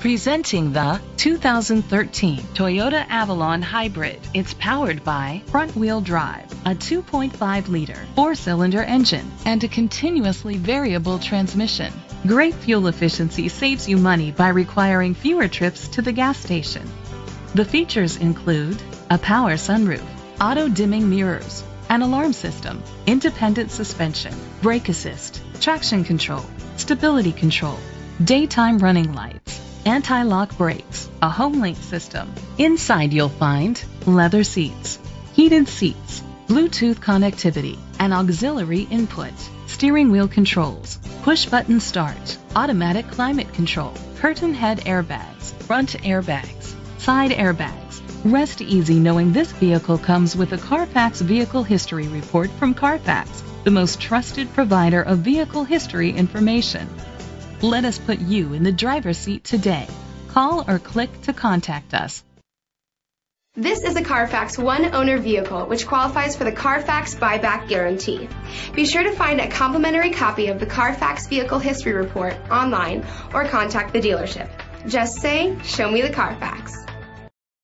Presenting the 2013 Toyota Avalon Hybrid. It's powered by front-wheel drive, a 2.5-liter four-cylinder engine, and a continuously variable transmission. Great fuel efficiency saves you money by requiring fewer trips to the gas station. The features include a power sunroof, auto-dimming mirrors, an alarm system, independent suspension, brake assist, traction control, stability control, daytime running lights, anti-lock brakes, a HomeLink system. Inside you'll find leather seats, heated seats, Bluetooth connectivity, an auxiliary input, steering wheel controls, push button start, automatic climate control, curtain head airbags, front airbags, side airbags. Rest easy knowing this vehicle comes with a Carfax Vehicle History Report from Carfax, the most trusted provider of vehicle history information. Let us put you in the driver's seat today. Call or click to contact us. This is a Carfax one owner vehicle which qualifies for the Carfax buyback guarantee. Be sure to find a complimentary copy of the Carfax Vehicle History Report online or contact the dealership. Just say, Show me the Carfax.